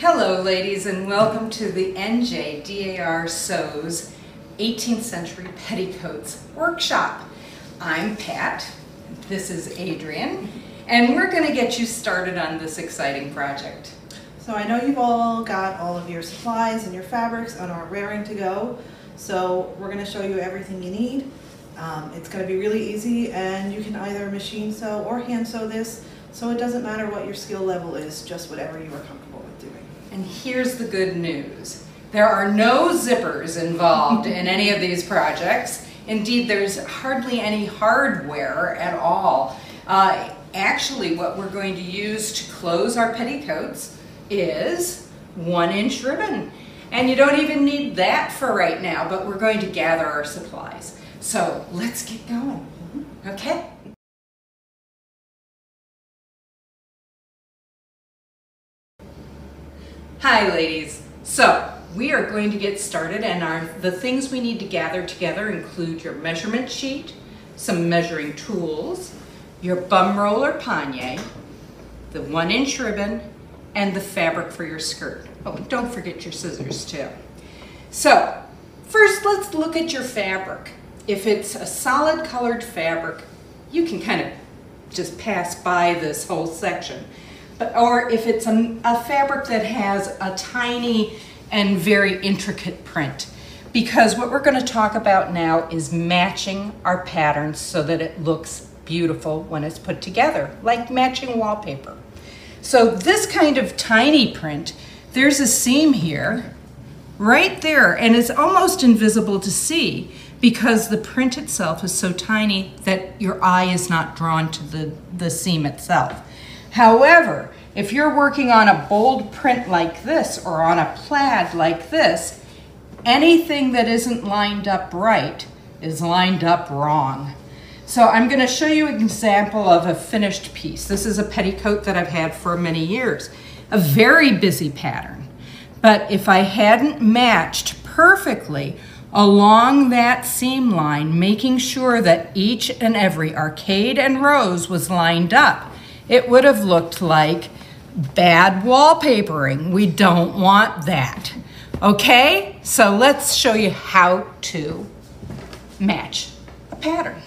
Hello ladies and welcome to the NJDAR Sews 18th Century Petticoats Workshop. I'm Pat, this is Adrian, and we're going to get you started on this exciting project. So I know you've all got all of your supplies and your fabrics and are raring to go. So we're going to show you everything you need. Um, it's going to be really easy and you can either machine sew or hand sew this. So it doesn't matter what your skill level is, just whatever you are comfortable. And here's the good news. There are no zippers involved in any of these projects. Indeed, there's hardly any hardware at all. Uh, actually, what we're going to use to close our petticoats is one inch ribbon. And you don't even need that for right now, but we're going to gather our supplies. So let's get going, okay? Hi ladies. So we are going to get started and our, the things we need to gather together include your measurement sheet, some measuring tools, your bum roller panier, the one inch ribbon, and the fabric for your skirt. Oh, don't forget your scissors too. So first let's look at your fabric. If it's a solid colored fabric, you can kind of just pass by this whole section. Or if it's a, a fabric that has a tiny and very intricate print. Because what we're going to talk about now is matching our patterns so that it looks beautiful when it's put together, like matching wallpaper. So this kind of tiny print, there's a seam here, right there, and it's almost invisible to see because the print itself is so tiny that your eye is not drawn to the, the seam itself. However, if you're working on a bold print like this or on a plaid like this, anything that isn't lined up right is lined up wrong. So I'm going to show you an example of a finished piece. This is a petticoat that I've had for many years. A very busy pattern. But if I hadn't matched perfectly along that seam line, making sure that each and every arcade and rose was lined up, it would have looked like bad wallpapering. We don't want that. Okay, so let's show you how to match a pattern.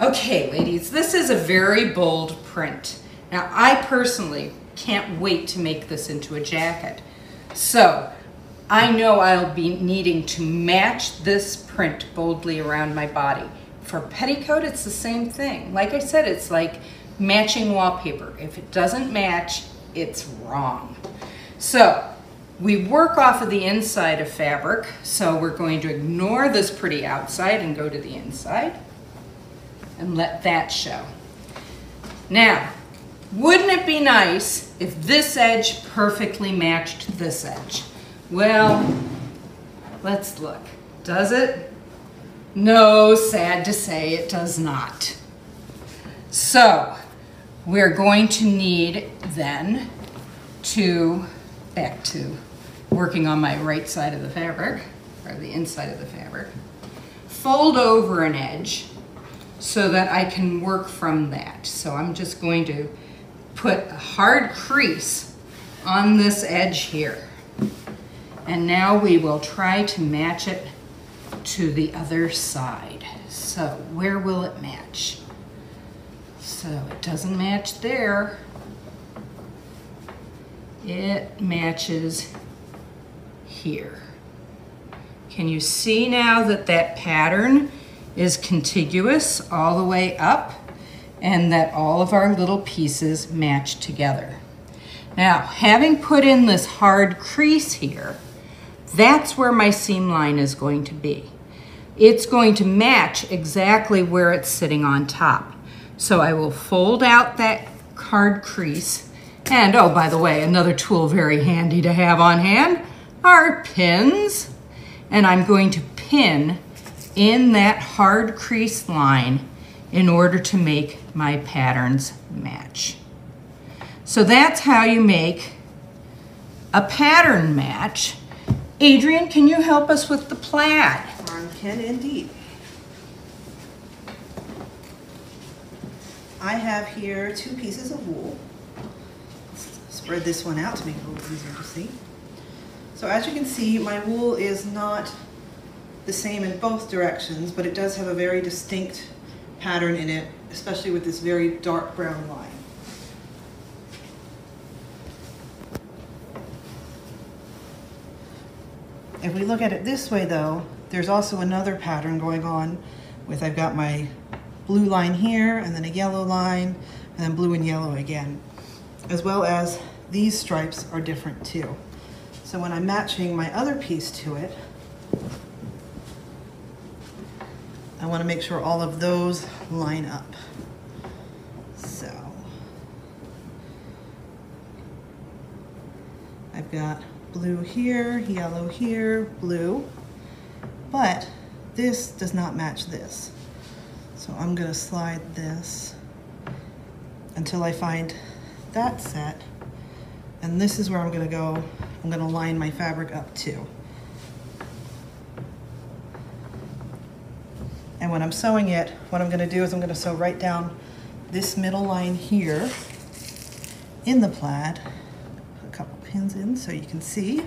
Okay, ladies, this is a very bold print. Now, I personally can't wait to make this into a jacket. So, I know I'll be needing to match this print boldly around my body. For petticoat, it's the same thing. Like I said, it's like matching wallpaper. If it doesn't match, it's wrong. So we work off of the inside of fabric, so we're going to ignore this pretty outside and go to the inside and let that show. Now, wouldn't it be nice if this edge perfectly matched this edge? Well, let's look. Does it? No, sad to say, it does not. So, we're going to need then to, back to working on my right side of the fabric, or the inside of the fabric, fold over an edge so that I can work from that. So I'm just going to put a hard crease on this edge here. And now we will try to match it to the other side. So where will it match? So it doesn't match there. It matches here. Can you see now that that pattern is contiguous all the way up and that all of our little pieces match together? Now, having put in this hard crease here, that's where my seam line is going to be. It's going to match exactly where it's sitting on top. So I will fold out that card crease. And oh, by the way, another tool very handy to have on hand are pins. And I'm going to pin in that hard crease line in order to make my patterns match. So that's how you make a pattern match Adrian, can you help us with the plaid? I can indeed. I have here two pieces of wool. Let's spread this one out to make it a little easier to see. So as you can see, my wool is not the same in both directions, but it does have a very distinct pattern in it, especially with this very dark brown line. If we look at it this way though, there's also another pattern going on with I've got my blue line here and then a yellow line and then blue and yellow again. As well as these stripes are different too. So when I'm matching my other piece to it, I want to make sure all of those line up. So I've got blue here, yellow here, blue, but this does not match this. So I'm gonna slide this until I find that set. And this is where I'm gonna go. I'm gonna line my fabric up too. And when I'm sewing it, what I'm gonna do is I'm gonna sew right down this middle line here in the plaid. Put a couple pins in so you can see.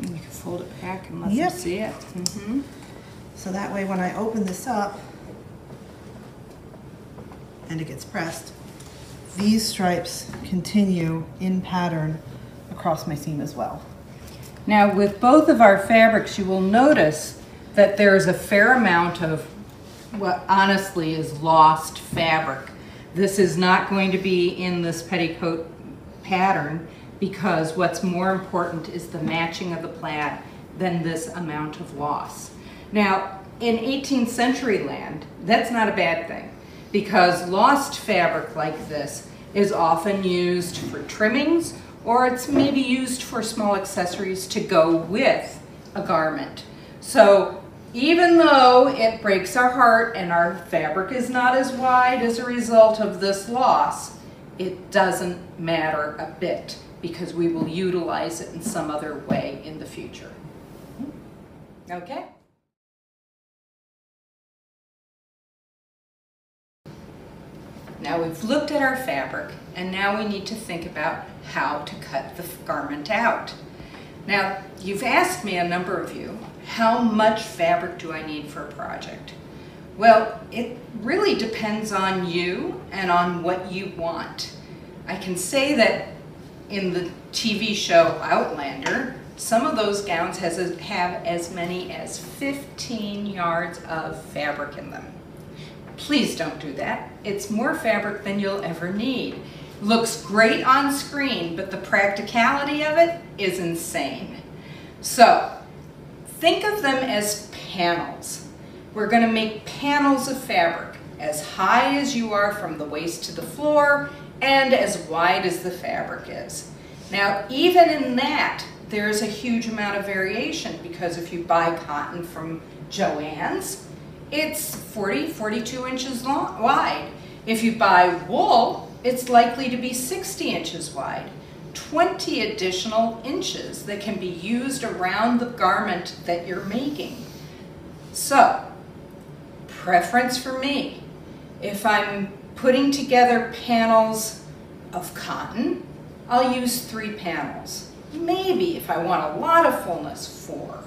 And you can fold it back and let Yep. them see it. Mhm. So that way when I open this up and it gets pressed, these stripes continue in pattern across my seam as well. Now with both of our fabrics, you will notice that there's a fair amount of what honestly is lost fabric. This is not going to be in this petticoat pattern because what's more important is the matching of the plaid than this amount of loss. Now, in 18th century land, that's not a bad thing because lost fabric like this is often used for trimmings or it's maybe used for small accessories to go with a garment. So even though it breaks our heart and our fabric is not as wide as a result of this loss, it doesn't matter a bit because we will utilize it in some other way in the future. Okay? Now we've looked at our fabric and now we need to think about how to cut the garment out. Now, you've asked me, a number of you, how much fabric do I need for a project? Well, it really depends on you and on what you want. I can say that in the TV show Outlander, some of those gowns has have as many as 15 yards of fabric in them. Please don't do that. It's more fabric than you'll ever need. Looks great on screen, but the practicality of it is insane. So, think of them as panels. We're gonna make panels of fabric as high as you are from the waist to the floor and as wide as the fabric is. Now, even in that, there's a huge amount of variation because if you buy cotton from Joann's, it's 40, 42 inches long, wide. If you buy wool, it's likely to be 60 inches wide. 20 additional inches that can be used around the garment that you're making. So, preference for me, if I'm putting together panels of cotton, I'll use three panels. Maybe if I want a lot of fullness, four.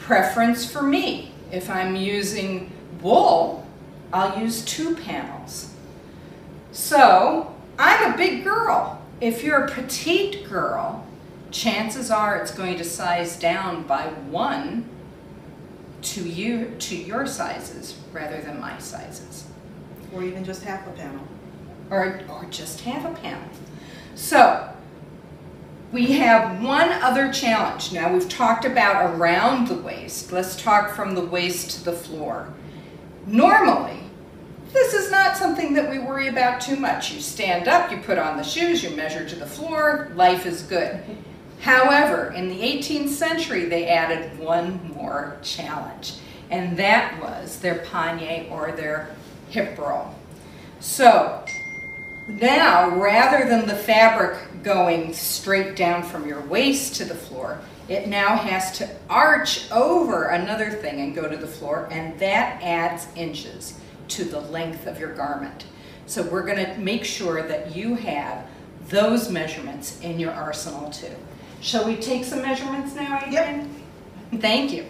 Preference for me, if I'm using wool, I'll use two panels. So, I'm a big girl. If you're a petite girl, chances are it's going to size down by one to you to your sizes rather than my sizes. Or even just half a panel. Or, or just half a panel. So, we have one other challenge. Now we've talked about around the waist. Let's talk from the waist to the floor. Normally, this is not something that we worry about too much. You stand up, you put on the shoes, you measure to the floor, life is good. However, in the 18th century, they added one more challenge, and that was their panier or their hip roll. So now, rather than the fabric going straight down from your waist to the floor, it now has to arch over another thing and go to the floor, and that adds inches to the length of your garment. So we're gonna make sure that you have those measurements in your arsenal too. Shall we take some measurements now, Adrian? Yep. Thank you.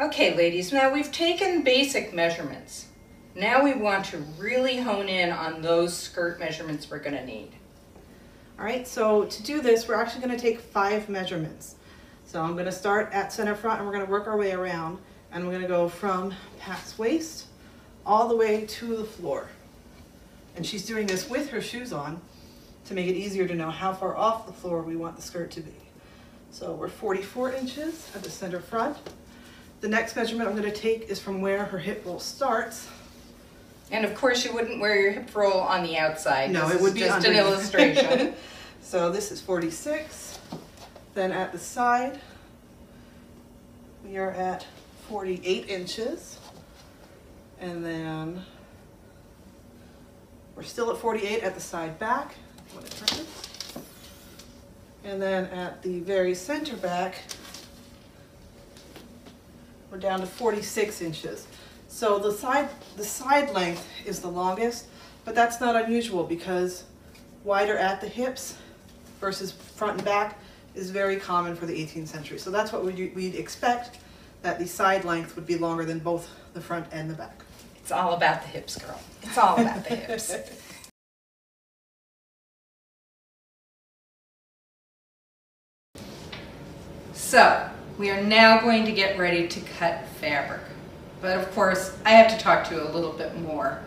Okay, ladies, now we've taken basic measurements. Now we want to really hone in on those skirt measurements we're gonna need. All right, so to do this, we're actually gonna take five measurements. So I'm gonna start at center front and we're gonna work our way around and we're gonna go from Pat's waist all the way to the floor. And she's doing this with her shoes on to make it easier to know how far off the floor we want the skirt to be. So we're 44 inches at the center front. The next measurement I'm going to take is from where her hip roll starts. And of course you wouldn't wear your hip roll on the outside. No, this it would be just an illustration. so this is 46. Then at the side, we are at 48 inches. And then we're still at 48 at the side back. And then at the very center back, we're down to 46 inches. So the side, the side length is the longest, but that's not unusual because wider at the hips versus front and back is very common for the 18th century. So that's what we'd, we'd expect, that the side length would be longer than both the front and the back. It's all about the hips, girl. It's all about the hips. So, we are now going to get ready to cut fabric. But of course, I have to talk to you a little bit more.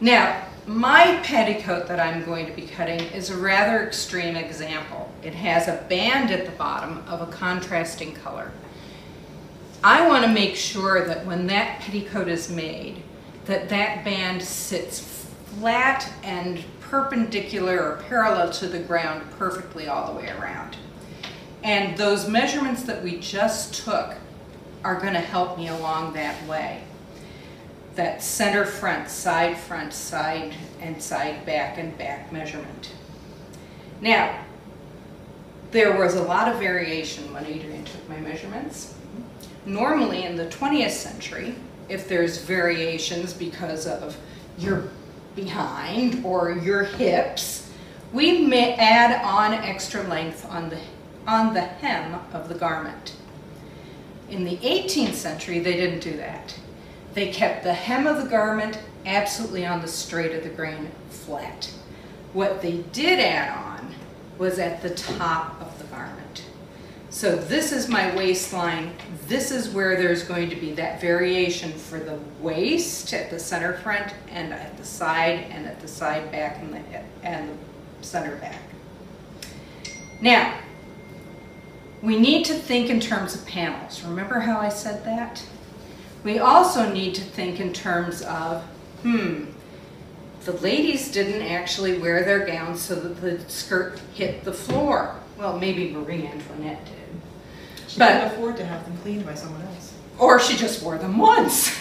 Now, my petticoat that I'm going to be cutting is a rather extreme example. It has a band at the bottom of a contrasting color. I want to make sure that when that petticoat is made, that that band sits flat and perpendicular or parallel to the ground perfectly all the way around. And those measurements that we just took are going to help me along that way. That center front, side front, side and side back and back measurement. Now, there was a lot of variation when Adrian took my measurements. Normally in the 20th century, if there's variations because of your behind or your hips, we may add on extra length on the on the hem of the garment. In the 18th century, they didn't do that. They kept the hem of the garment absolutely on the straight of the grain flat. What they did add on was at the top of. So this is my waistline. This is where there's going to be that variation for the waist at the center front and at the side and at the side back and the, and the center back. Now, we need to think in terms of panels. Remember how I said that? We also need to think in terms of, hmm, the ladies didn't actually wear their gowns so that the skirt hit the floor. Well, maybe Marie Antoinette did. She but, couldn't afford to have them cleaned by someone else. Or she just wore them once.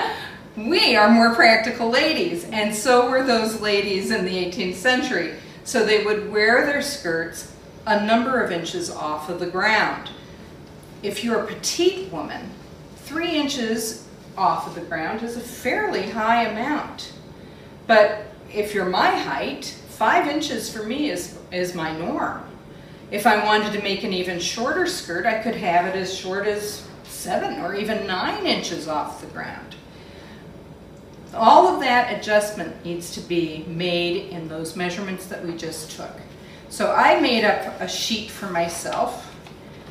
we are more practical ladies, and so were those ladies in the 18th century. So they would wear their skirts a number of inches off of the ground. If you're a petite woman, three inches off of the ground is a fairly high amount. But if you're my height, five inches for me is, is my norm. If I wanted to make an even shorter skirt, I could have it as short as seven or even nine inches off the ground. All of that adjustment needs to be made in those measurements that we just took. So I made up a sheet for myself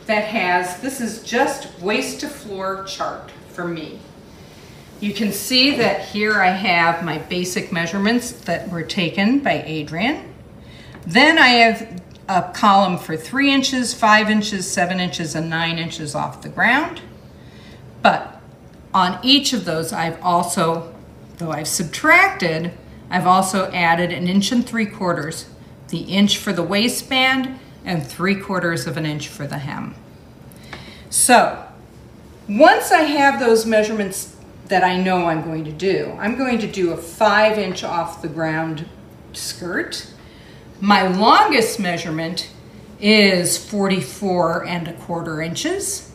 that has, this is just waist to floor chart for me. You can see that here I have my basic measurements that were taken by Adrian. Then I have a column for three inches, five inches, seven inches, and nine inches off the ground. But on each of those, I've also, though I've subtracted, I've also added an inch and three quarters the inch for the waistband, and three quarters of an inch for the hem. So once I have those measurements that I know I'm going to do, I'm going to do a five inch off the ground skirt. My longest measurement is 44 and a quarter inches.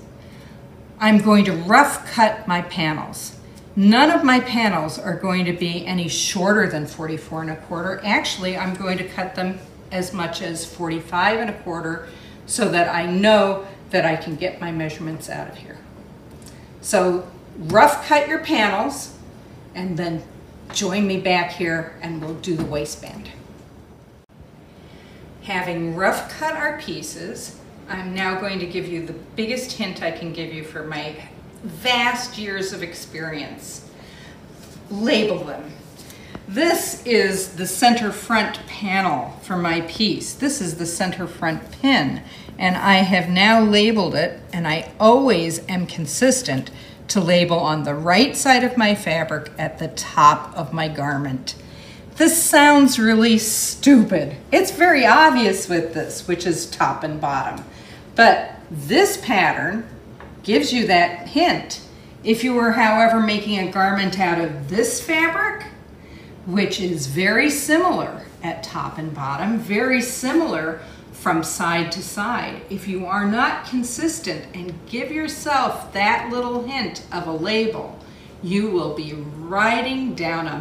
I'm going to rough cut my panels. None of my panels are going to be any shorter than 44 and a quarter. Actually, I'm going to cut them as much as 45 and a quarter so that I know that I can get my measurements out of here. So rough cut your panels and then join me back here and we'll do the waistband. Having rough cut our pieces, I'm now going to give you the biggest hint I can give you for my vast years of experience. Label them. This is the center front panel for my piece. This is the center front pin and I have now labeled it and I always am consistent to label on the right side of my fabric at the top of my garment. This sounds really stupid. It's very obvious with this, which is top and bottom. But this pattern gives you that hint. If you were, however, making a garment out of this fabric, which is very similar at top and bottom, very similar from side to side. If you are not consistent and give yourself that little hint of a label, you will be riding down a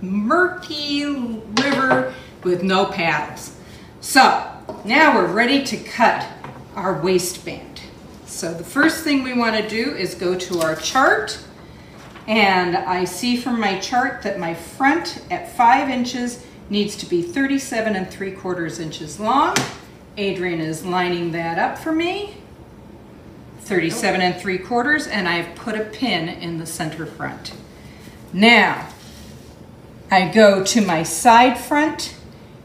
murky river with no paddles. So now we're ready to cut our waistband. So the first thing we want to do is go to our chart and I see from my chart that my front at five inches needs to be 37 and three quarters inches long Adrian is lining that up for me. 37 and 3 quarters, and I've put a pin in the center front. Now, I go to my side front,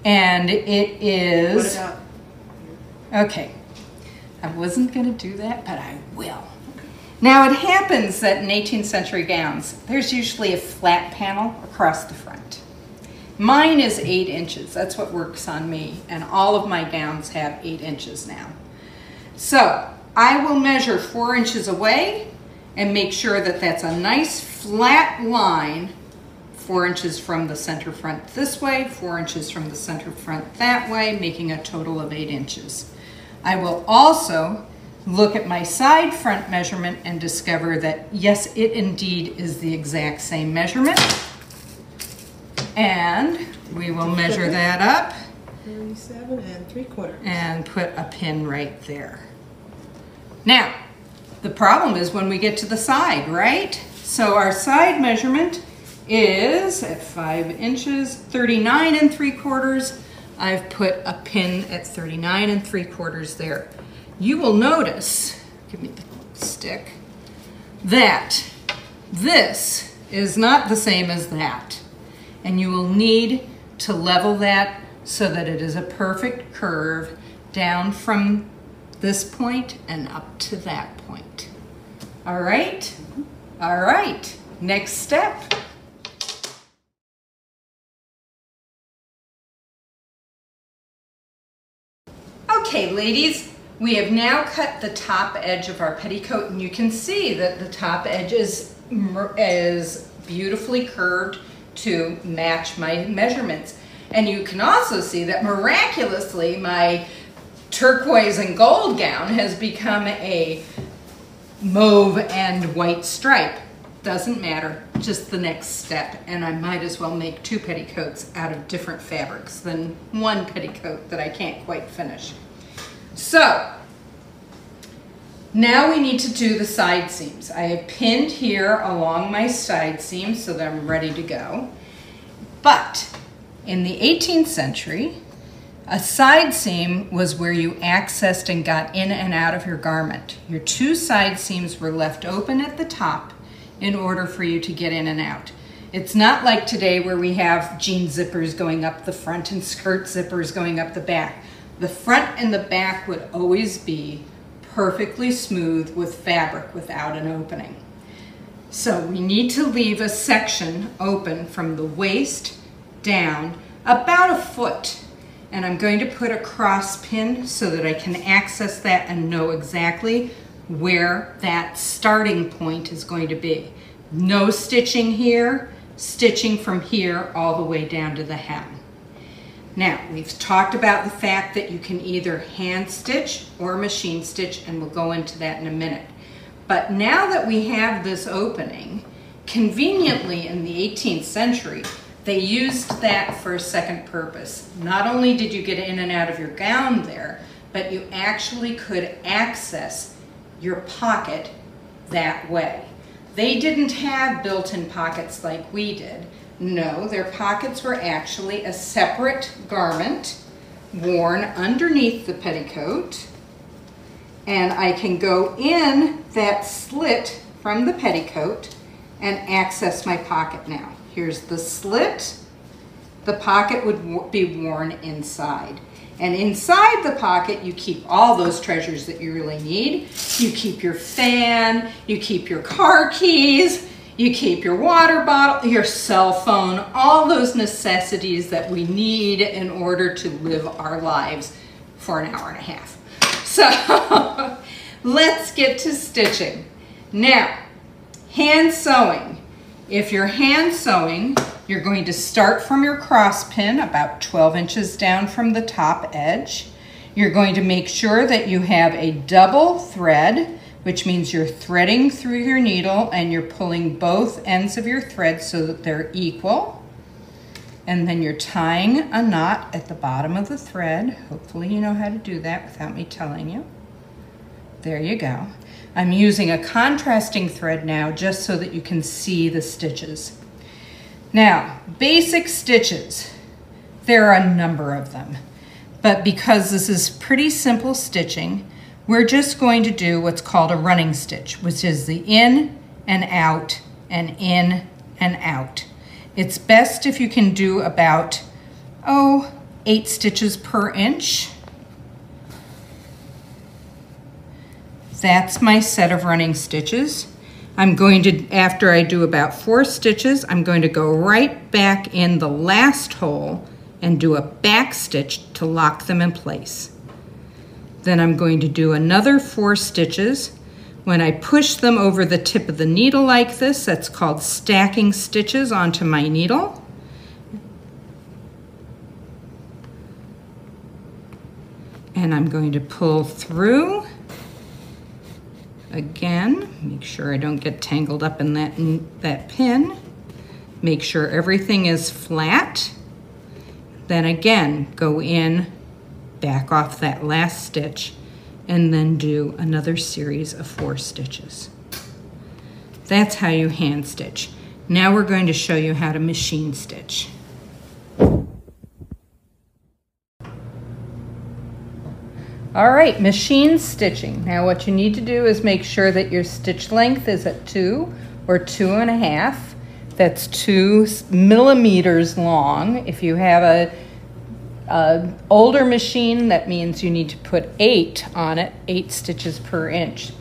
and it is... Okay, I wasn't going to do that, but I will. Now, it happens that in 18th century gowns, there's usually a flat panel across the front. Mine is eight inches. That's what works on me. And all of my gowns have eight inches now. So I will measure four inches away and make sure that that's a nice flat line four inches from the center front this way, four inches from the center front that way, making a total of eight inches. I will also look at my side front measurement and discover that yes, it indeed is the exact same measurement. And we will measure that up. 37 and 3 quarters. And put a pin right there. Now, the problem is when we get to the side, right? So our side measurement is at 5 inches, 39 and 3 quarters. I've put a pin at 39 and 3 quarters there. You will notice, give me the stick, that this is not the same as that and you will need to level that so that it is a perfect curve down from this point and up to that point. All right? All right, next step. Okay, ladies, we have now cut the top edge of our petticoat and you can see that the top edge is, is beautifully curved to match my measurements. And you can also see that miraculously my turquoise and gold gown has become a mauve and white stripe. Doesn't matter, just the next step. And I might as well make two petticoats out of different fabrics than one petticoat that I can't quite finish. So, now we need to do the side seams. I have pinned here along my side seams so that I'm ready to go. But in the 18th century, a side seam was where you accessed and got in and out of your garment. Your two side seams were left open at the top in order for you to get in and out. It's not like today where we have jean zippers going up the front and skirt zippers going up the back. The front and the back would always be perfectly smooth with fabric without an opening. So we need to leave a section open from the waist down about a foot. And I'm going to put a cross pin so that I can access that and know exactly where that starting point is going to be. No stitching here, stitching from here all the way down to the hem. Now, we've talked about the fact that you can either hand stitch or machine stitch, and we'll go into that in a minute. But now that we have this opening, conveniently in the 18th century, they used that for a second purpose. Not only did you get in and out of your gown there, but you actually could access your pocket that way. They didn't have built-in pockets like we did. No, their pockets were actually a separate garment worn underneath the petticoat. And I can go in that slit from the petticoat and access my pocket now. Here's the slit. The pocket would be worn inside. And inside the pocket, you keep all those treasures that you really need. You keep your fan, you keep your car keys, you keep your water bottle, your cell phone, all those necessities that we need in order to live our lives for an hour and a half. So let's get to stitching. Now, hand sewing. If you're hand sewing, you're going to start from your cross pin about 12 inches down from the top edge. You're going to make sure that you have a double thread which means you're threading through your needle and you're pulling both ends of your thread so that they're equal. And then you're tying a knot at the bottom of the thread. Hopefully you know how to do that without me telling you. There you go. I'm using a contrasting thread now just so that you can see the stitches. Now, basic stitches. There are a number of them. But because this is pretty simple stitching, we're just going to do what's called a running stitch, which is the in and out and in and out. It's best if you can do about, oh, eight stitches per inch. That's my set of running stitches. I'm going to, after I do about four stitches, I'm going to go right back in the last hole and do a back stitch to lock them in place. Then I'm going to do another four stitches. When I push them over the tip of the needle like this, that's called stacking stitches onto my needle. And I'm going to pull through again, make sure I don't get tangled up in that, in that pin. Make sure everything is flat. Then again, go in back off that last stitch and then do another series of four stitches. That's how you hand stitch. Now we're going to show you how to machine stitch. All right, machine stitching. Now what you need to do is make sure that your stitch length is at two or two and a half. That's two millimeters long. If you have a uh, older machine, that means you need to put eight on it, eight stitches per inch.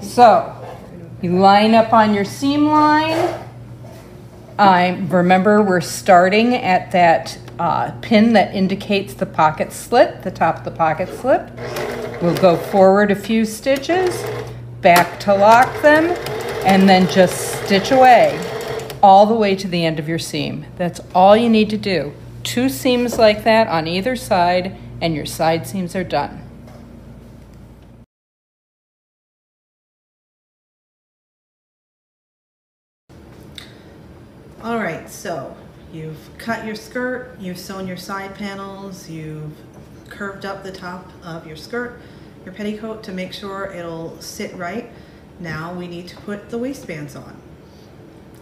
So you line up on your seam line. I remember we're starting at that uh, pin that indicates the pocket slit, the top of the pocket slit. We'll go forward a few stitches, back to lock them, and then just stitch away all the way to the end of your seam. That's all you need to do two seams like that on either side and your side seams are done. All right, so you've cut your skirt, you've sewn your side panels, you've curved up the top of your skirt, your petticoat to make sure it'll sit right. Now we need to put the waistbands on.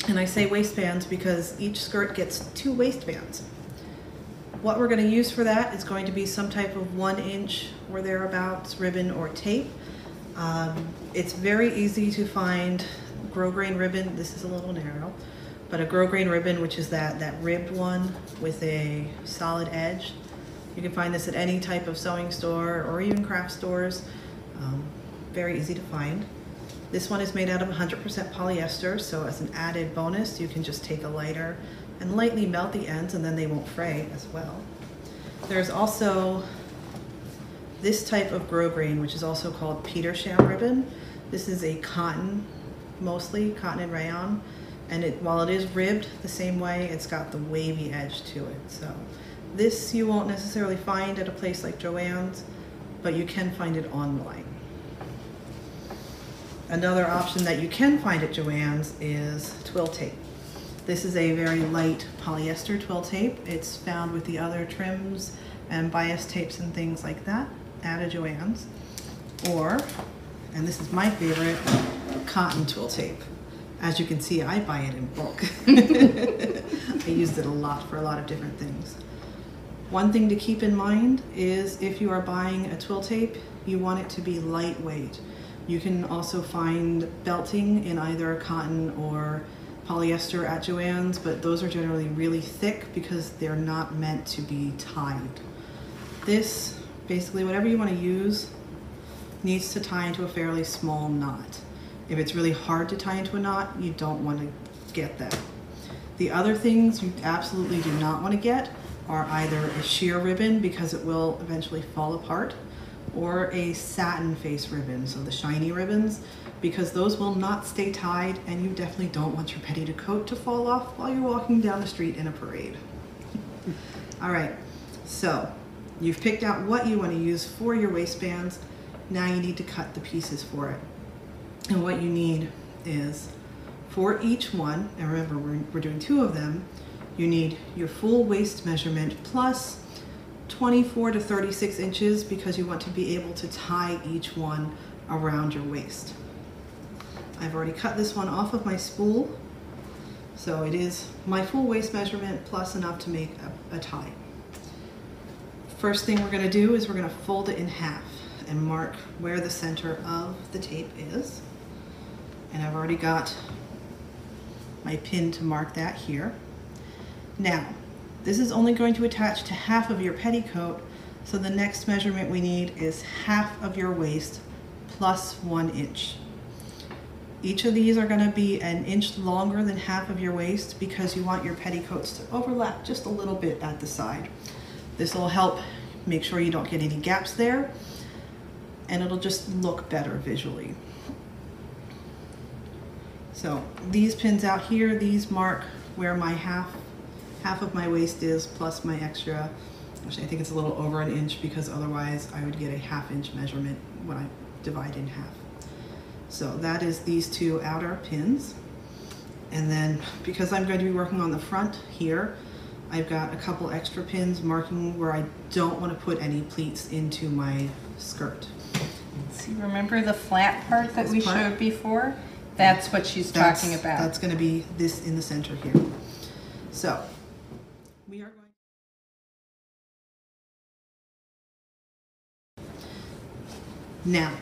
And I say waistbands because each skirt gets two waistbands. What we're going to use for that is going to be some type of one inch or thereabouts ribbon or tape. Um, it's very easy to find grosgrain ribbon. This is a little narrow, but a grosgrain ribbon, which is that, that ribbed one with a solid edge. You can find this at any type of sewing store or even craft stores. Um, very easy to find. This one is made out of 100% polyester, so as an added bonus, you can just take a lighter and lightly melt the ends and then they won't fray as well. There's also this type of grosgrain, which is also called Petersham ribbon. This is a cotton, mostly cotton and rayon. And it, while it is ribbed the same way, it's got the wavy edge to it. So This you won't necessarily find at a place like Joann's, but you can find it online. Another option that you can find at Joann's is twill tape. This is a very light polyester twill tape. It's found with the other trims and bias tapes and things like that at a Joann's. Or, and this is my favorite, cotton twill tape. As you can see, I buy it in bulk. I used it a lot for a lot of different things. One thing to keep in mind is if you are buying a twill tape, you want it to be lightweight. You can also find belting in either cotton or polyester at Joann's, but those are generally really thick because they're not meant to be tied. This, basically whatever you want to use, needs to tie into a fairly small knot. If it's really hard to tie into a knot, you don't want to get that. The other things you absolutely do not want to get are either a sheer ribbon because it will eventually fall apart or a satin face ribbon, so the shiny ribbons, because those will not stay tied and you definitely don't want your petticoat to fall off while you're walking down the street in a parade. All right, so you've picked out what you want to use for your waistbands. Now you need to cut the pieces for it. And what you need is for each one, and remember we're, we're doing two of them, you need your full waist measurement plus 24 to 36 inches because you want to be able to tie each one around your waist. I've already cut this one off of my spool, so it is my full waist measurement plus enough to make a, a tie. First thing we're gonna do is we're gonna fold it in half and mark where the center of the tape is. And I've already got my pin to mark that here. Now, this is only going to attach to half of your petticoat, so the next measurement we need is half of your waist plus one inch. Each of these are gonna be an inch longer than half of your waist because you want your petticoats to overlap just a little bit at the side. This will help make sure you don't get any gaps there and it'll just look better visually. So these pins out here, these mark where my half half of my waist is plus my extra, actually I think it's a little over an inch because otherwise I would get a half inch measurement when I divide in half. So that is these two outer pins. And then because I'm going to be working on the front here, I've got a couple extra pins marking where I don't want to put any pleats into my skirt. See, remember the flat part that This we part? showed before? That's what she's That's- talking about. That's going to be this in the center here. So we are going. Now,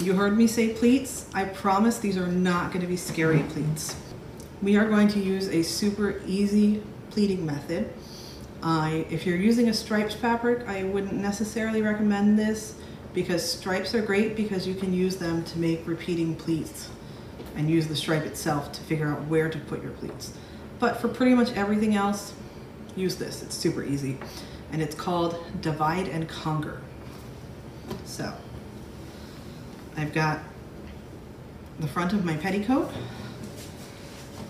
you heard me say pleats. I promise these are not going to be scary pleats. We are going to use a super easy pleating method. I, if you're using a striped fabric, I wouldn't necessarily recommend this because stripes are great because you can use them to make repeating pleats and use the stripe itself to figure out where to put your pleats. But for pretty much everything else, use this. It's super easy. And it's called Divide and Conquer. So, I've got the front of my petticoat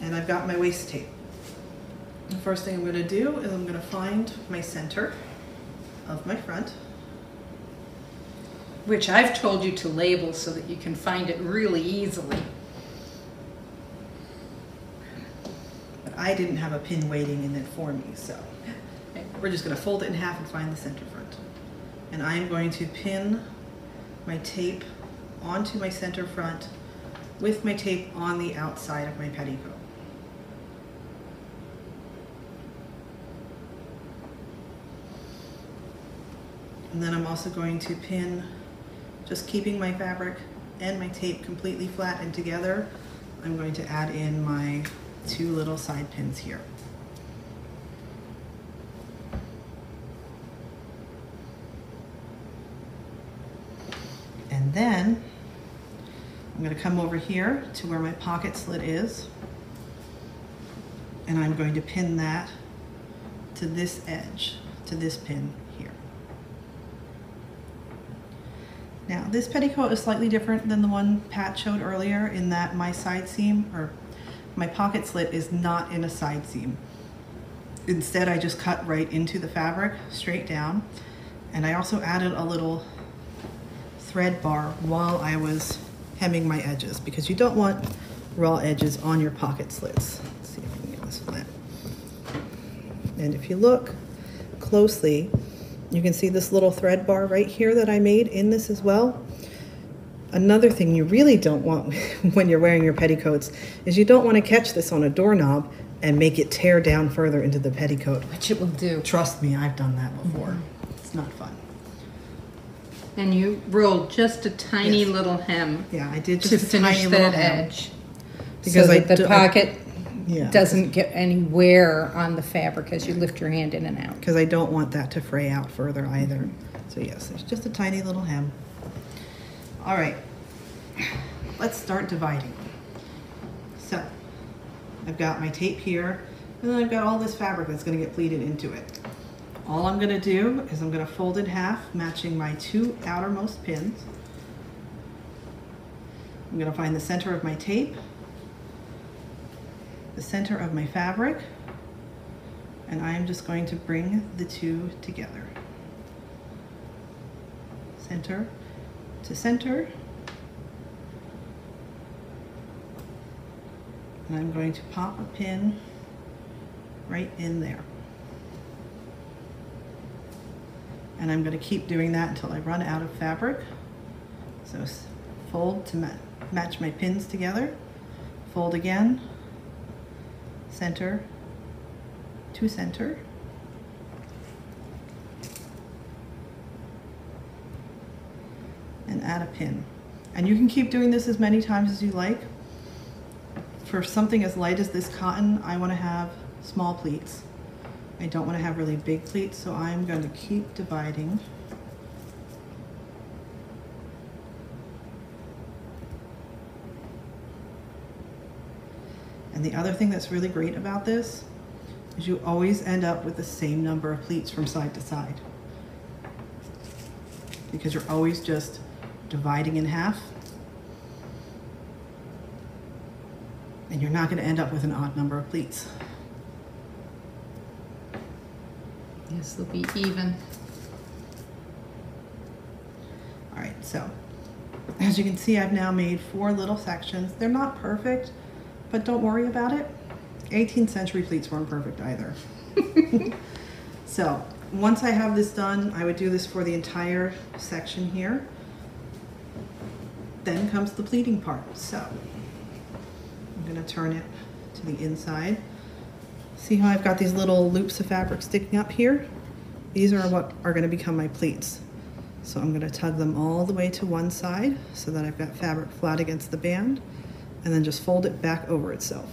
and I've got my waist tape. The first thing I'm going to do is I'm going to find my center of my front. Which I've told you to label so that you can find it really easily. But I didn't have a pin waiting in it for me, so we're just going to fold it in half and find the center front. And I'm going to pin my tape onto my center front with my tape on the outside of my petticoat. And then I'm also going to pin, just keeping my fabric and my tape completely flat and together, I'm going to add in my two little side pins here. And then going to come over here to where my pocket slit is. And I'm going to pin that to this edge, to this pin here. Now this petticoat is slightly different than the one Pat showed earlier in that my side seam or my pocket slit is not in a side seam. instead I just cut right into the fabric, straight down. And I also added a little thread bar while I was hemming my edges because you don't want raw edges on your pocket slits. Let's see if we can get this flat. And if you look closely, you can see this little thread bar right here that I made in this as well. Another thing you really don't want when you're wearing your petticoats is you don't want to catch this on a doorknob and make it tear down further into the petticoat. Which it will do. Trust me, I've done that before. Mm-hmm. It's not fun. And you roll just a tiny Yes. little hem Yeah, I did to just a finish tiny little that hem. edge. Because so I that the I- pocket Yeah. doesn't get any wear on the fabric as you lift your hand in and out. Because I don't want that to fray out further either. So yes, it's just a tiny little hem. All right, let's start dividing. So, I've got my tape here, and then I've got all this fabric that's gonna get pleated into it. All I'm gonna do is I'm gonna fold in half, matching my two outermost pins. I'm gonna find the center of my tape, the center of my fabric, and I am just going to bring the two together. Center to center. And I'm going to pop a pin right in there. And I'm going to keep doing that until I run out of fabric. So fold to ma match my pins together, fold again, center to center. And add a pin. And you can keep doing this as many times as you like. For something as light as this cotton, I want to have small pleats. I don't want to have really big pleats, so I'm going to keep dividing. And the other thing that's really great about this is you always end up with the same number of pleats from side to side. Because you're always just dividing in half. And you're not going to end up with an odd number of pleats. This will be even. All right, so as you can see, I've now made four little sections. They're not perfect, but don't worry about it. 18th century pleats weren't perfect either. so once I have this done, I would do this for the entire section here. Then comes the pleating part. So I'm gonna turn it to the inside. See how I've got these little loops of fabric sticking up here? These are what are gonna become my pleats. So I'm gonna tug them all the way to one side so that I've got fabric flat against the band and then just fold it back over itself.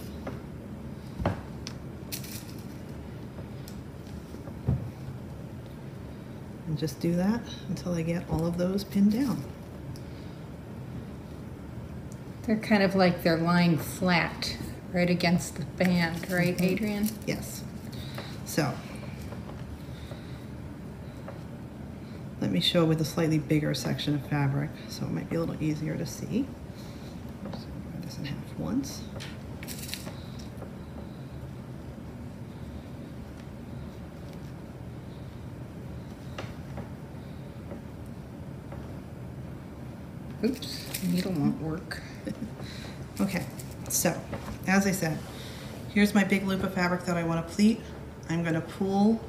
And just do that until I get all of those pinned down. They're kind of like they're lying flat right against the band, right, mm-hmm. Adrian? Yes. So let me show with a slightly bigger section of fabric so it might be a little easier to see. So this in half once. Oops, needle won't work. Okay, so as I said, here's my big loop of fabric that I want to pleat. I'm going to pull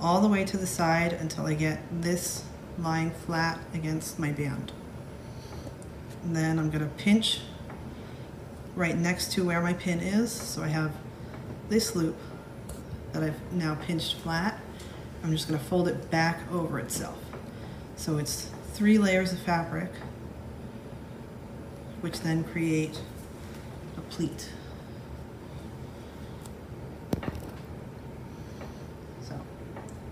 all the way to the side until I get this lying flat against my band. And then I'm going to pinch right next to where my pin is. So I have this loop that I've now pinched flat. I'm just going to fold it back over itself. So it's three layers of fabric which then create a pleat. So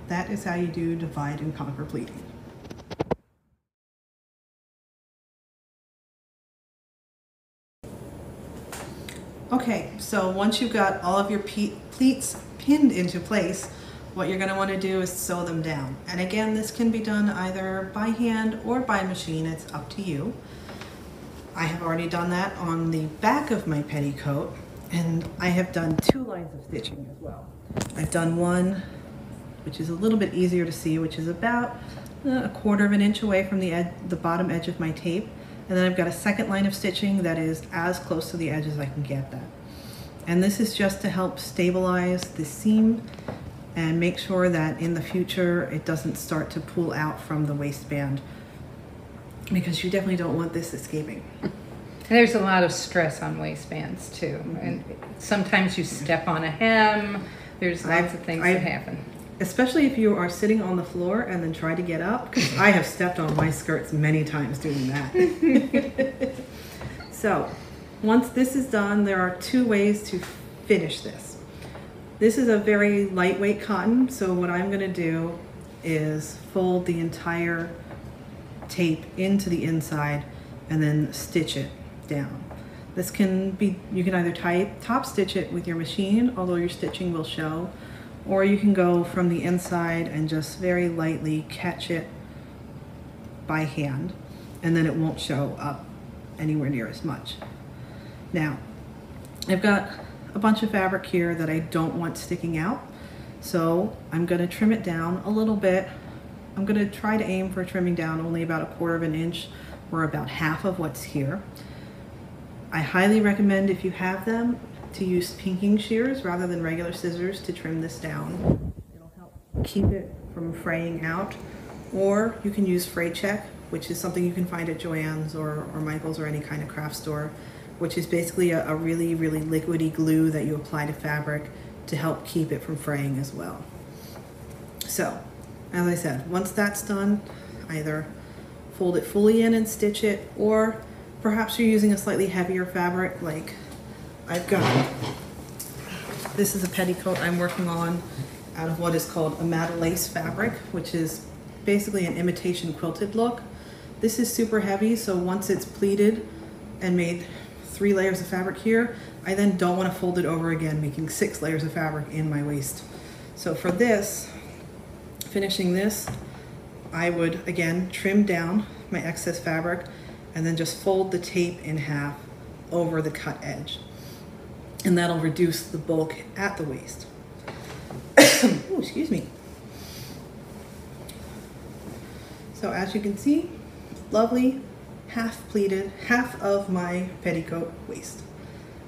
that is how you do divide and conquer pleating. Okay, so once you've got all of your pleats pinned into place, what you're going to want to do is sew them down. And again, this can be done either by hand or by machine, it's up to you. I have already done that on the back of my petticoat And I have done two lines of stitching as well. I've done one, which is a little bit easier to see, which is about uh, a quarter of an inch away from the the bottom edge of my tape. And then I've got a second line of stitching that is as close to the edge as I can get that. And this is just to help stabilize the seam and make sure that in the future it doesn't start to pull out from the waistband because you definitely don't want this escaping. There's a lot of stress on waistbands too, and sometimes you step on a hem. There's lots I've- of things I've- that happen. Especially if you are sitting on the floor and then try to get up, because I have stepped on my skirts many times doing that. so, once this is done, there are two ways to finish this. This is a very lightweight cotton, so what I'm going to do is fold the entire tape into the inside and then stitch it down. This can be, you can either tie, top stitch it with your machine, although your stitching will show, or you can go from the inside and just very lightly catch it by hand, and then it won't show up anywhere near as much. Now, I've got a bunch of fabric here that I don't want sticking out, so I'm gonna trim it down a little bit. I'm gonna try to aim for trimming down only about a quarter of an inch or about half of what's here. I highly recommend if you have them to use pinking shears rather than regular scissors to trim this down. It'll help keep it from fraying out. Or you can use Fray Check, which is something you can find at Joann's or, or Michael's or any kind of craft store, which is basically a, a really, really liquidy glue that you apply to fabric to help keep it from fraying as well. So, as I said, once that's done, either fold it fully in and stitch it, or perhaps you're using a slightly heavier fabric, like I've got, this is a petticoat I'm working on out of what is called a matelassé fabric, which is basically an imitation quilted look. This is super heavy, so once it's pleated and made three layers of fabric here, I then don't want to fold it over again, making six layers of fabric in my waist. So for this, finishing this, I would again trim down my excess fabric and then just fold the tape in half over the cut edge. And that'll reduce the bulk at the waist. Excuse me. So as you can see, lovely half pleated, half of my petticoat waist.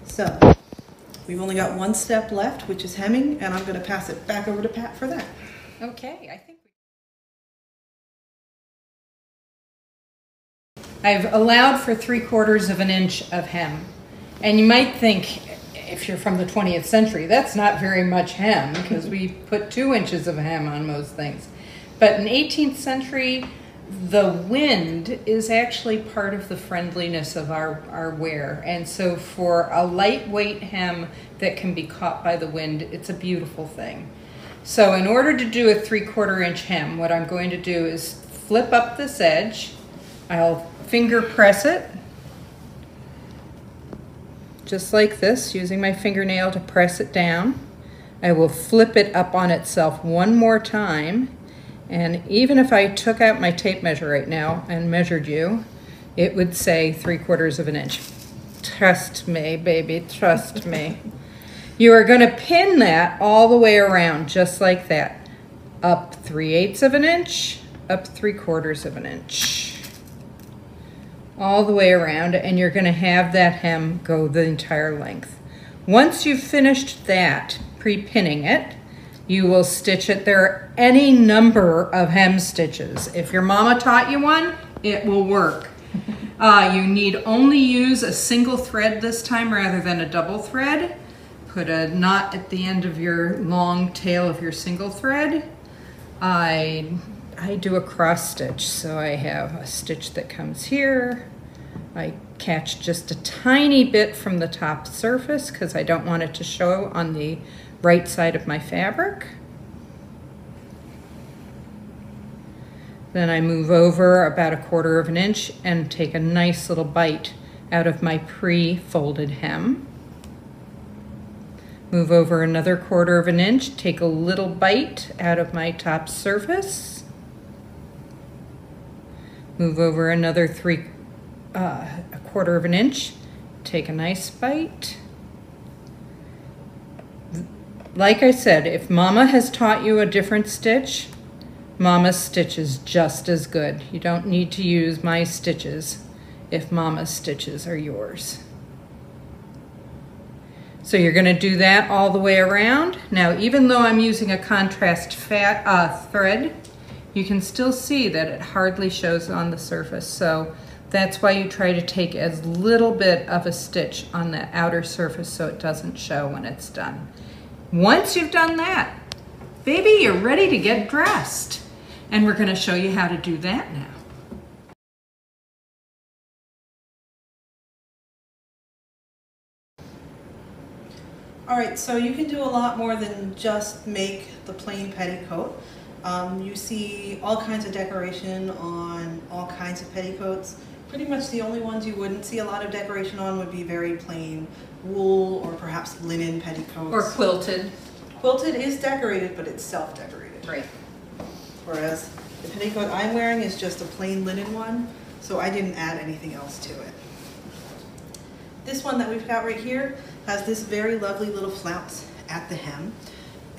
So we've only got one step left, which is hemming, and I'm gonna pass it back over to Pat for that. Okay, I think. I've allowed for three quarters of an inch of hem. And you might think, if you're from the 20th century, that's not very much hem because we put two inches of hem on most things. But in 18th century, the wind is actually part of the friendliness of our, our wear. And so for a lightweight hem that can be caught by the wind, it's a beautiful thing. So in order to do a three quarter inch hem, what I'm going to do is flip up this edge. I'll finger press it, just like this, using my fingernail to press it down. I will flip it up on itself one more time. And even if I took out my tape measure right now and measured you, it would say three quarters of an inch. Trust me, baby, trust me. You are going to pin that all the way around, just like that. Up three eighths of an inch, up three quarters of an inch. All the way around, and you're going to have that hem go the entire length. Once you've finished that, pre-pinning it, you will stitch it. There are any number of hem stitches. If your mama taught you one, it will work. Uh, you need only use a single thread this time rather than a double thread. Put a knot at the end of your long tail of your single thread. I, I do a cross stitch, so I have a stitch that comes here. I catch just a tiny bit from the top surface because I don't want it to show on the right side of my fabric. Then I move over about a quarter of an inch and take a nice little bite out of my pre-folded hem. Move over another quarter of an inch, take a little bite out of my top surface. Move over another three, uh, a quarter of an inch, take a nice bite. like I said, if mama has taught you a different stitch, mama's stitch is just as good. You don't need to use my stitches if mama's stitches are yours. So you're gonna do that all the way around. Now, even though I'm using a contrast fat uh, thread, you can still see that it hardly shows on the surface. So that's why you try to take as little bit of a stitch on the outer surface so it doesn't show when it's done. Once you've done that, baby, you're ready to get dressed. And we're gonna show you how to do that now. All right, so you can do a lot more than just make the plain petticoat. Um, you see all kinds of decoration on all kinds of petticoats. Pretty much the only ones you wouldn't see a lot of decoration on would be very plain wool or perhaps linen petticoats. Or quilted. Quilted is decorated, but it's self-decorated. Right. Whereas the petticoat I'm wearing is just a plain linen one, so I didn't add anything else to it. This one that we've got right here has this very lovely little flounce at the hem.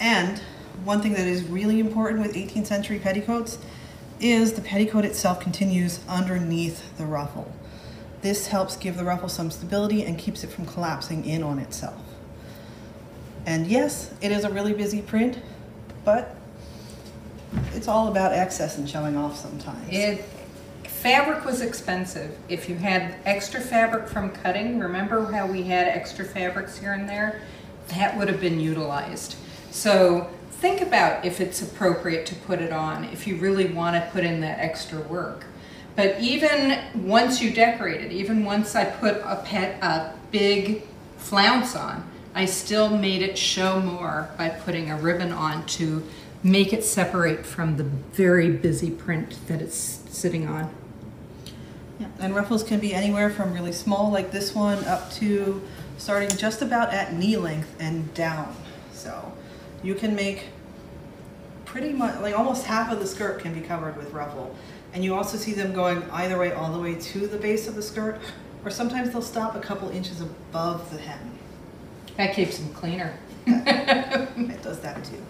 And one thing that is really important with 18th century petticoats is the petticoat itself continues underneath the ruffle. This helps give the ruffle some stability and keeps it from collapsing in on itself. And yes, it is a really busy print, but it's all about excess and showing off sometimes. It, fabric was expensive. If you had extra fabric from cutting, remember how we had extra fabrics here and there? That would have been utilized. So think about if it's appropriate to put it on, if you really want to put in that extra work. But even once you decorate it, even once I put a pet, a big flounce on, I still made it show more by putting a ribbon on to make it separate from the very busy print that it's sitting on. Yeah, and ruffles can be anywhere from really small like this one up to starting just about at knee length and down. So you can make pretty much, like almost half of the skirt can be covered with ruffle. And you also see them going either way all the way to the base of the skirt, or sometimes they'll stop a couple inches above the hem. That keeps them cleaner. It does that too.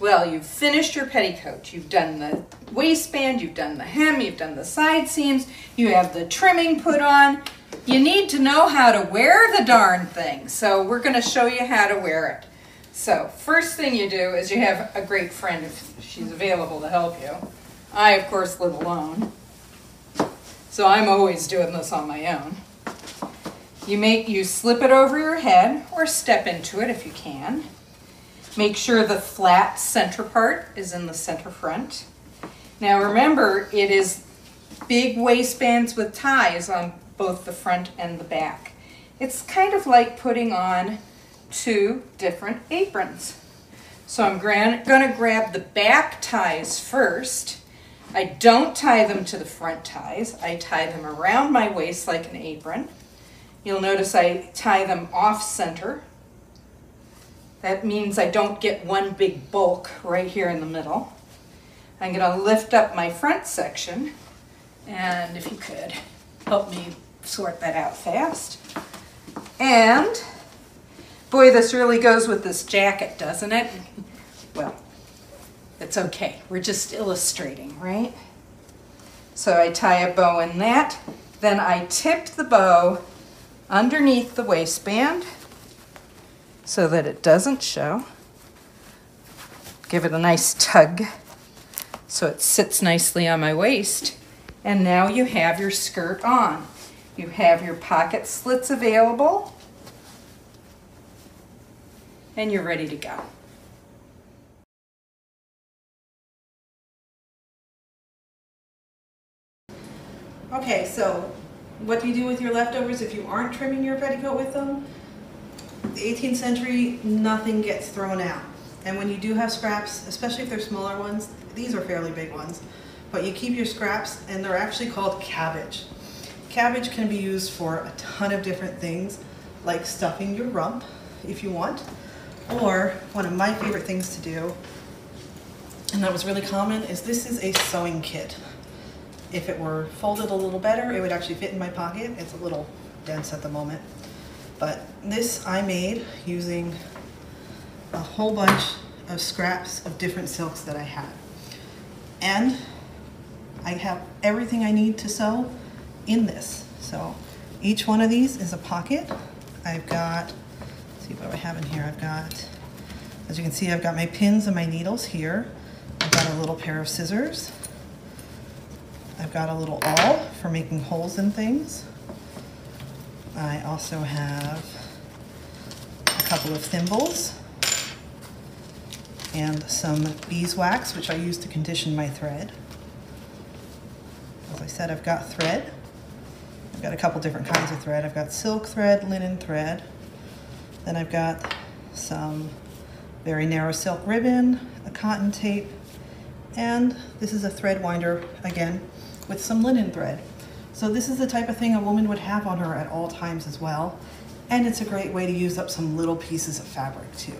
Well, you've finished your petticoat. You've done the waistband, you've done the hem, you've done the side seams, you have the trimming put on. You need to know how to wear the darn thing. So we're going to show you how to wear it. So first thing you do is you have a great friend if she's available to help you. I, of course, live alone. So I'm always doing this on my own. You make you slip it over your head or step into it if you can. Make sure the flat center part is in the center front. Now remember, it is big waistbands with ties on both the front and the back. It's kind of like putting on two different aprons. So I'm going to grab the back ties first. I don't tie them to the front ties. I tie them around my waist like an apron. You'll notice I tie them off center that means I don't get one big bulk right here in the middle. I'm going to lift up my front section, and if you could help me sort that out fast. And, boy, this really goes with this jacket, doesn't it? Well, it's okay. We're just illustrating, right? So I tie a bow in that. Then I tip the bow underneath the waistband so that it doesn't show. Give it a nice tug so it sits nicely on my waist. And now you have your skirt on. You have your pocket slits available and you're ready to go. Okay, so what do you do with your leftovers if you aren't trimming your petticoat with them? The 18th century, nothing gets thrown out. And when you do have scraps, especially if they're smaller ones, these are fairly big ones, but you keep your scraps and they're actually called cabbage. Cabbage can be used for a ton of different things, like stuffing your rump if you want, or one of my favorite things to do, and that was really common, is this is a sewing kit. if it were folded a little better, it would actually fit in my pocket. It's a little dense at the moment. But this I made using a whole bunch of scraps of different silks that I had. And I have everything I need to sew in this. So each one of these is a pocket. I've got, see what I have in here. I've got, as you can see, I've got my pins and my needles here. I've got a little pair of scissors. I've got a little awl for making holes in things. I also have a couple of thimbles and some beeswax, which I use to condition my thread. As I said, I've got thread. I've got a couple different kinds of thread. I've got silk thread, linen thread. Then I've got some very narrow silk ribbon, a cotton tape, and this is a thread winder, again, with some linen thread. So this is the type of thing a woman would have on her at all times as well. And it's a great way to use up some little pieces of fabric too.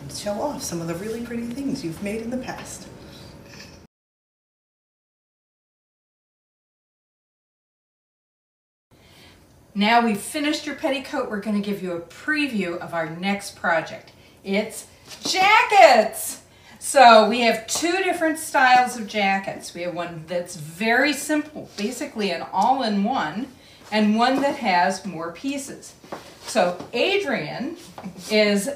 And show off some of the really pretty things you've made in the past. Now we've finished your petticoat, we're going to give you a preview of our next project. It's jackets! So we have two different styles of jackets. We have one that's very simple, basically an all-in-one, and one that has more pieces. So Adrian is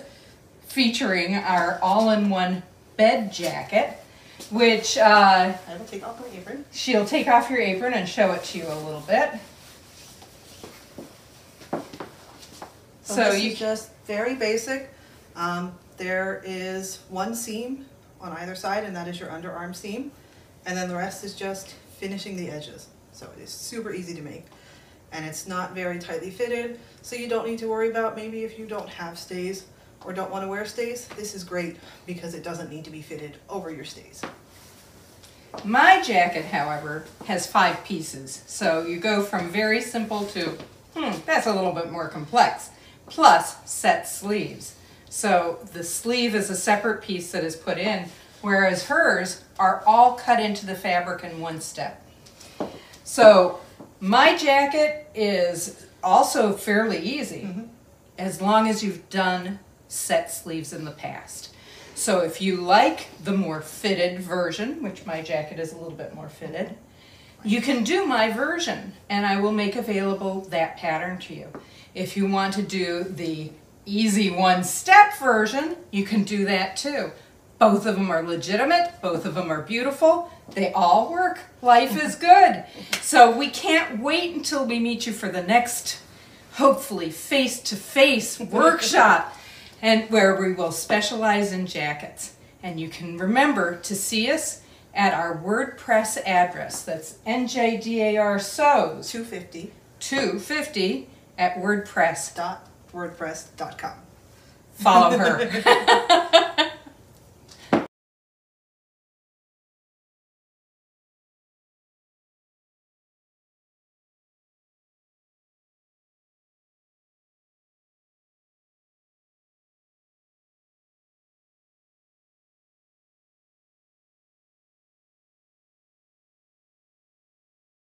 featuring our all-in-one bed jacket, which uh, I will take off my apron. she'll take off your apron and show it to you a little bit. So, So you just very basic. Um, there is one seam on either side, and that is your underarm seam, and then the rest is just finishing the edges. So it is super easy to make, and it's not very tightly fitted, so you don't need to worry about maybe if you don't have stays or don't want to wear stays. This is great because it doesn't need to be fitted over your stays. My jacket, however, has five pieces. So you go from very simple to, hmm, that's a little bit more complex. Plus set sleeves. So the sleeve is a separate piece that is put in, whereas hers are all cut into the fabric in one step. So my jacket is also fairly easy mm-hmm. as long as you've done set sleeves in the past. So if you like the more fitted version, which my jacket is a little bit more fitted, you can do my version and I will make available that pattern to you. If you want to do the easy one step version, you can do that too. Both of them are legitimate, both of them are beautiful, they all work. Life is good. So we can't wait until we meet you for the next, hopefully, face to face workshop and where we will specialize in jackets. And you can remember to see us at our WordPress address. That's NJDAR Sews 250 250 at WordPress. dot wordpress.com. Follow her.